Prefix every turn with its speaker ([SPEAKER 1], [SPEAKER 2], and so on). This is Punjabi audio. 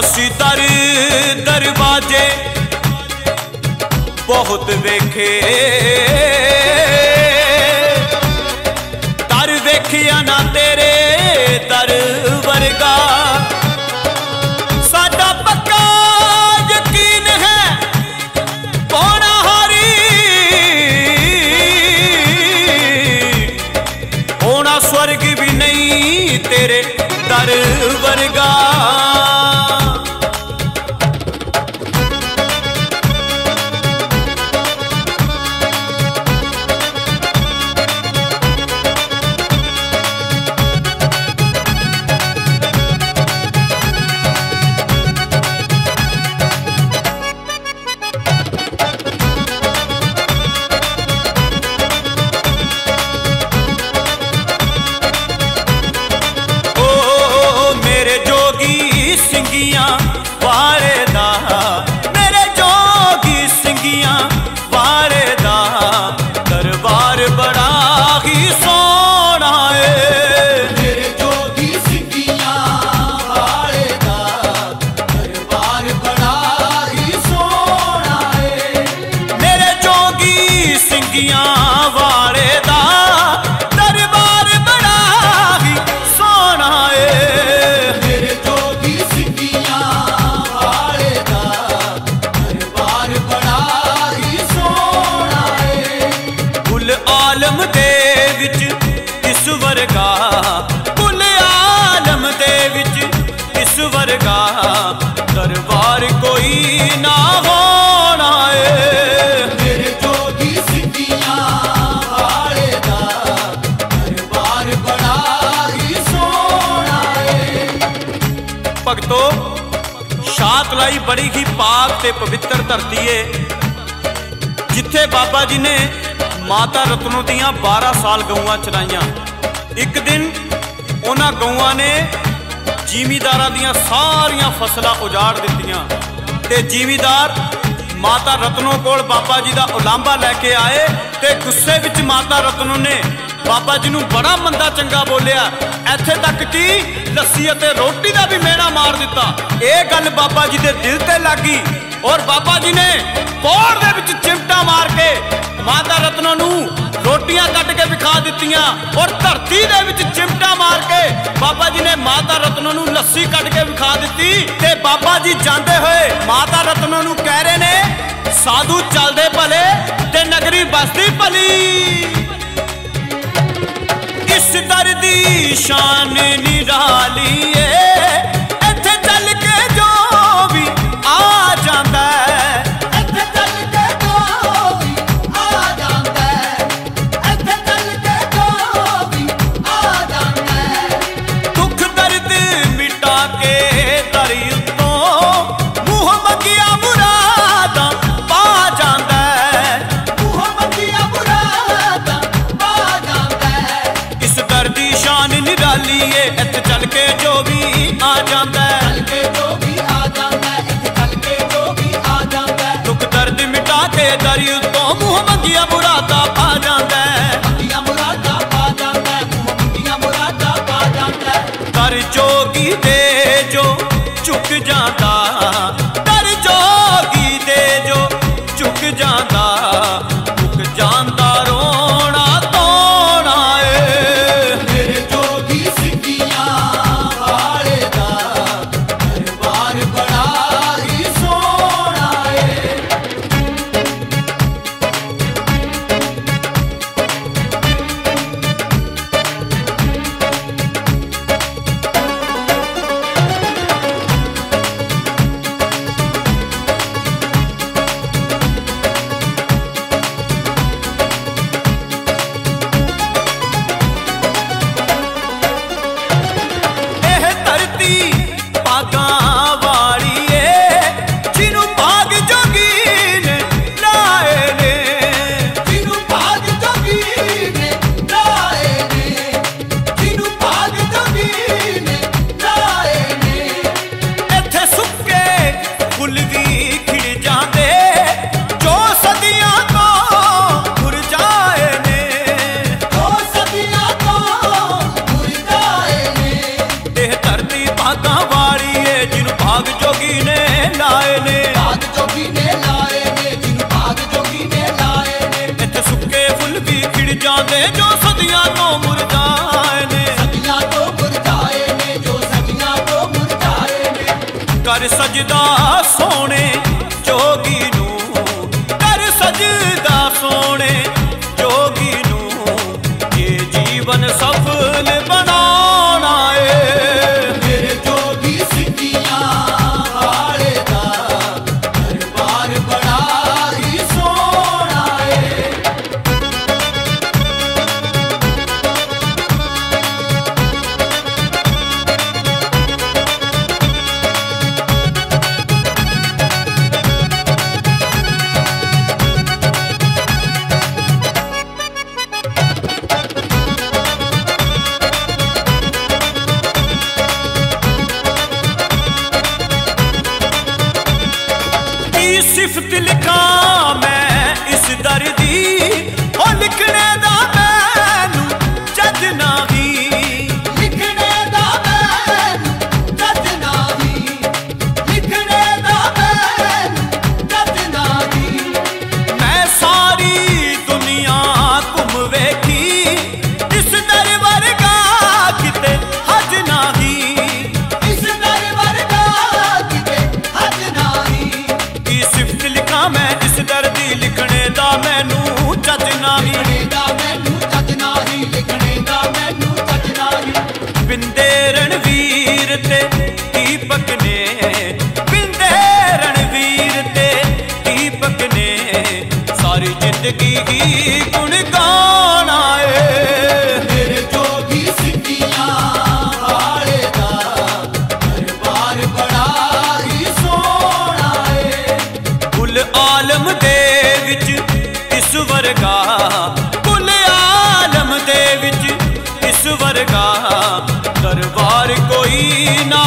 [SPEAKER 1] ਅਸੀਂ ਦਰ ਦਰਵਾਜੇ ਬਹੁਤ ਵੇਖੇ। ਦਰ ਵੇਖਿਆ ਨਾ ਤੇਰੇ ਦਰ ਵਰਗਾ। ਸਾਡਾ ਪੱਕਾ ਯਕੀਨ ਹੈ ਪੌਣਾ ਹਾਰੀ? ਹੋਣਾ ਸਵਰਗ ਵੀ ਨਹੀਂ ਤੇਰੇ ਦਰ ਵਰਗਾ ਦਰਬਾਰ ਕੋਈ ਨਾ ਹੋਣਾ ਏ
[SPEAKER 2] ਮੇਰੇ ਜੋਗੀ ਸਿੰਘੀਆਂ ਵਾਲੇ ਦਾ ਦਰਬਾਰ ਬੜਾ ਹੀ ਸੋਹਣਾ ਏ।
[SPEAKER 1] ਭਗਤੋ ਸ਼ਾਤਲਾਈ ਬੜੀ ਹੀ ਪਾਕ ਤੇ ਪਵਿੱਤਰ ਧਰਤੀ ਏ। ਜਿੱਥੇ ਬਾਬਾ ਜੀ ਨੇ ਮਾਤਾ ਰਤਨੋ ਦੀਆਂ 12 ਸਾਲ ਗਊਆਂ ਚਰਾਈਆਂ। ਇੱਕ ਦਿਨ ਉਹਨਾਂ ਗਊਆਂ ਨੇ ਜ਼ਿਮੀਦਾਰਾਂ ਦੀਆਂ ਸਾਰੀਆਂ ਫਸਲਾਂ ਉਜਾੜ ਦਿੱਤੀਆਂ। ਤੇ ਜ਼ਿਮੀਦਾਰ ਮਾਤਾ ਰਤਨੋ ਕੋਲ ਬਾਬਾ ਜੀ ਦਾ ਉਲਾਂਭਾ ਲੈ ਕੇ ਆਏ ਤੇ ਗੁੱਸੇ ਵਿੱਚ ਮਾਤਾ ਰਤਨੋ ਨੇ ਬਾਬਾ ਜੀ ਨੂੰ ਬੜਾ ਮੰਦਾ ਚੰਗਾ ਬੋਲਿਆ। ਇੱਥੇ ਤੱਕ ਕਿ ਲੱਸੀ ਅਤੇ ਰੋਟੀ ਦਾ ਵੀ ਮੇਣਾ ਮਾਰ ਦਿੱਤਾ। ਇਹ ਗੱਲ ਬਾਬਾ ਜੀ ਦੇ ਦਿਲ ਤੇ ਲੱਗੀ ਔਰ ਬਾਬਾ ਜੀ ਨੇ ਪੌੜ ਦੇ ਵਿੱਚ ਚਿਮਟਾ ਮਾਰ ਕੇ ਮਾਤਾ ਰਤਨੋ ਨੂੰ ਰੋਟੀਆਂ ਕੱਟ ਕੇ ਵਿਖਾ ਦਿੱਤੀਆਂ ਔਰ ਧਰਤੀ ਦੇ ਵਿੱਚ ਚਿਮਟਾ ਮਾਰ ਕੇ ਬਾਬਾ ਜੀ ਨੇ ਮਾਤਾ ਰਤਨੋ ਨੂੰ ਲੱਸੀ ਕੱਢ ਕੇ ਵਿਖਾ ਦਿੱਤੀ ਤੇ ਬਾਬਾ ਜੀ ਜਾਂਦੇ ਹੋਏ ਮਾਤਾ ਰਤਨੋ ਨੂੰ ਕਹਿ ਰਹੇ ਨੇ, ਸਾਧੂ ਚੱਲਦੇ ਭਲੇ ਤੇ ਨਗਰੀ ਬਸਦੀ ਭਲੀ। ਇਸ ਦਰ ਦੀ ਸ਼ਾਨ ਮੁਰਾਦਾਂ ਸਜਦਾ ਇਸ ਤੇ ਲਿਖਾਂ ਗੁਣ ਗਾਣ
[SPEAKER 2] ਆਏ ਦਰਬਾਰ ਬੜਾ ਹੀ ਸੋਹਣਾ ਏ
[SPEAKER 1] ਕੁੱਲ ਆਲਮ ਦੇ ਵਿੱਚ ਇਸ ਵਰਗਾ ਕੁੱਲ ਆਲਮ ਦੇ ਵਿੱਚ ਇਸ ਵਰਗਾ ਦਰਬਾਰ ਕੋਈ ਨਾ